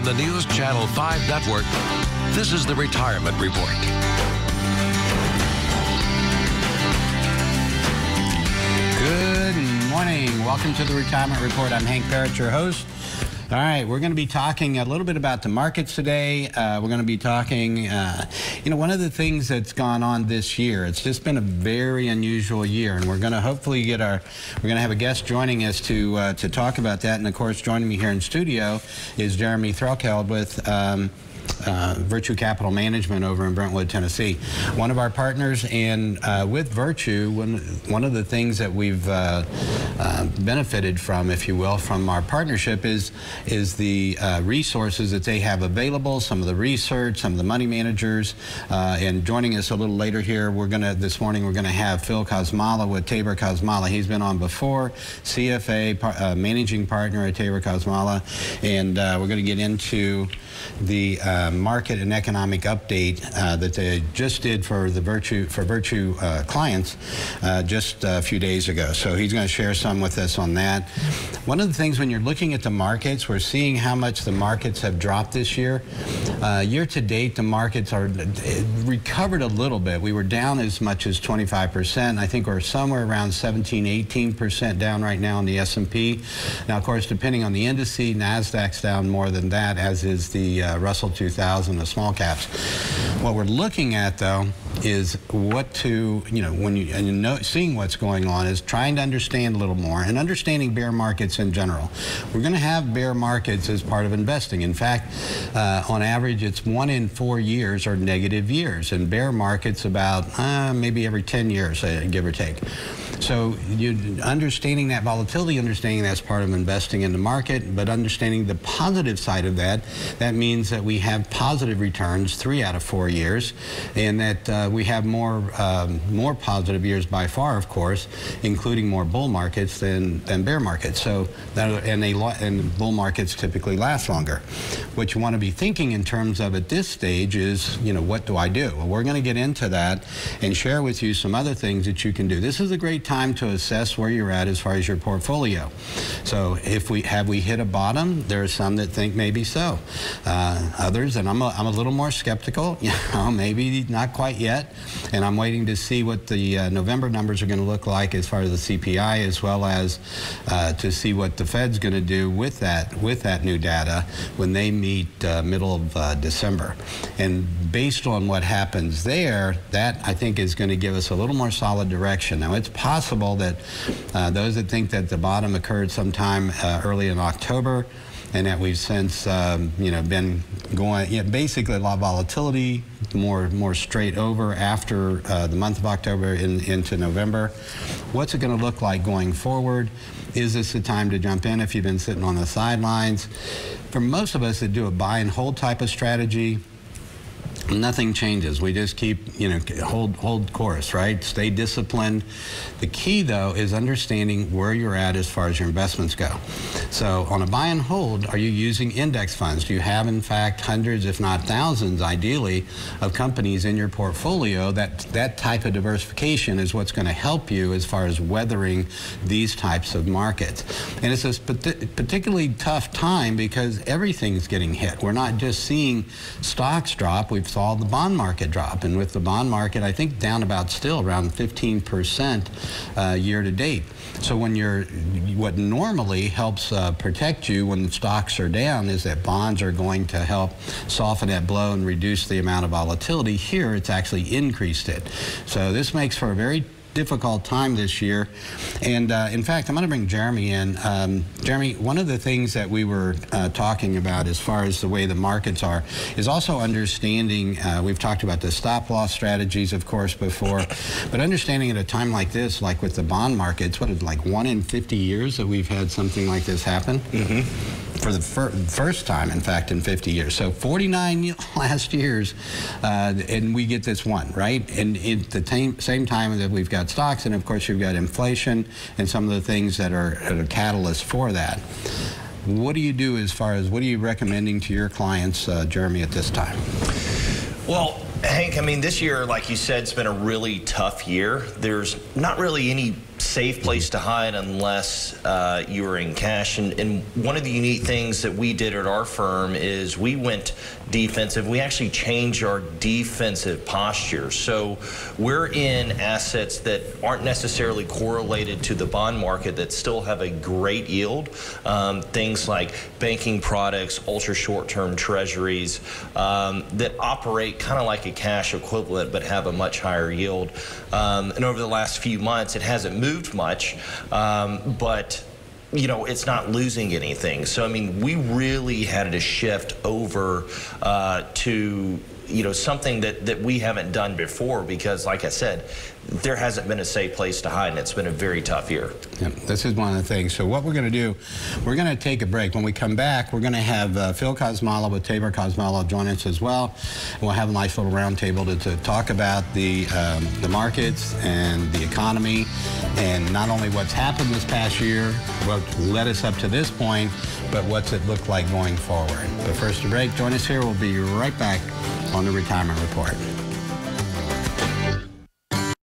on the News Channel 5 network, this is the Retirement Report. Good morning. Welcome to the Retirement Report. I'm Hank Parrott, your host. All right, we're going to be talking a little bit about the markets today. Uh, we're going to be talking, uh, you know, one of the things that's gone on this year, it's just been a very unusual year, and we're going to hopefully get our, we're going to have a guest joining us to uh, to talk about that. And of course, joining me here in studio is Jeremy Threlkeld with. Um, uh, Virtue Capital Management over in Brentwood, Tennessee. One of our partners, and uh, with Virtue, one, one of the things that we've uh, uh benefited from, if you will, from our partnership is is the uh, resources that they have available, some of the research, some of the money managers, uh, and joining us a little later here, we're going to this morning we're going to have Phil Kosmala with Taiber Kosmala. He's been on before, CFA par managing partner at Taiber Kosmala. and we're going to get into the uh, market and economic update uh, that they just did for the Virtue for Virtue uh, clients uh, just a few days ago. So he's going to share some with us on that. One of the things when you're looking at the markets, we're seeing how much the markets have dropped this year. Uh, year to date, the markets are recovered a little bit. We were down as much as 25%. I think we're somewhere around 17, 18% down right now in the S&P. Now, of course, depending on the indice, Nasdaq's down more than that, as is the Russell 2000, the small caps. What we're looking at, though, is what to, you know, when you, and you know, seeing what's going on is trying to understand a little more and understanding bear markets in general. We're going to have bear markets as part of investing. In fact, uh, on average, it's one in four years are negative years, and bear markets about uh, maybe every 10 years, uh, give or take. So understanding that volatility, understanding that's part of investing in the market, but understanding the positive side of that, that means that we have positive returns three out of four years, and that uh, we have more um, more positive years by far, of course, including more bull markets than, than bear markets. So that, and they and bull markets typically last longer. What you want to be thinking in terms of at this stage is, you know, what do I do? Well, we're going to get into that and share with you some other things that you can do. This is a great time to assess where you're at as far as your portfolio. So if we have we hit a bottom, there are some that think maybe so. Uh, others, and I'm a, I'm a little more skeptical, you know, maybe not quite yet. And I'm waiting to see what the uh, November numbers are going to look like as far as the CPI, as well as uh, to see what the Fed's going to do with that with that new data when they meet uh, middle of uh, December. And based on what happens there, that I think is going to give us a little more solid direction. Now it's possible possible that uh, those that think that the bottom occurred sometime uh, early in October and that we've since um, you know been going yeah, basically a lot of volatility more more straight over after uh, the month of October in, into November. What's it going to look like going forward? Is this the time to jump in if you've been sitting on the sidelines? For most of us that do a buy and hold type of strategy nothing changes. We just keep, you know, hold hold course, right? Stay disciplined. The key, though, is understanding where you're at as far as your investments go. So on a buy and hold, are you using index funds? Do you have, in fact, hundreds, if not thousands, ideally, of companies in your portfolio? That that type of diversification is what's going to help you as far as weathering these types of markets. And it's a particularly tough time because everything's getting hit. We're not just seeing stocks drop. We've saw the bond market drop. And with the bond market, I think down about still around 15% uh, year to date. So when you're, what normally helps uh, protect you when stocks are down is that bonds are going to help soften that blow and reduce the amount of volatility. Here, it's actually increased it. So this makes for a very difficult time this year. And uh, in fact, I'm going to bring Jeremy in. Um, Jeremy, one of the things that we were uh, talking about as far as the way the markets are is also understanding, uh, we've talked about the stop loss strategies, of course, before, but understanding at a time like this, like with the bond markets, what is like one in 50 years that we've had something like this happen? Mm -hmm. For the fir first time, in fact, in 50 years. So 49 last years, uh, and we get this one, right? And at the same time that we've got stocks, and of course you've got inflation and some of the things that are, are catalysts for that. What do you do as far as what are you recommending to your clients, uh, Jeremy, at this time? Well, Hank, I mean, this year, like you said, it's been a really tough year. There's not really any safe place to hide unless uh, you were in cash. And, and, one of the unique things that we did at our firm is we went defensive. We actually changed our defensive posture. So we're in assets that aren't necessarily correlated to the bond market that still have a great yield. Um, things like banking products, ultra short-term treasuries um, that operate kind of like a cash equivalent but have a much higher yield. Um, and over the last few months, it hasn't moved much, um, but you know, it's not losing anything. So, I mean, we really had to shift over uh, to you know, something that, that we haven't done before because, like I said, there hasn't been a safe place to hide, and it's been a very tough year. Yeah, this is one of the things. So what we're going to do, we're going to take a break. When we come back, we're going to have uh, Phil Kosmala with Taiber Kosmala join us as well. We'll have a nice little roundtable to, to talk about the, um, the markets and the economy, and not only what's happened this past year, what led us up to this point, but what's it look like going forward. But first a break. Join us here. We'll be right back on the Retirement Report.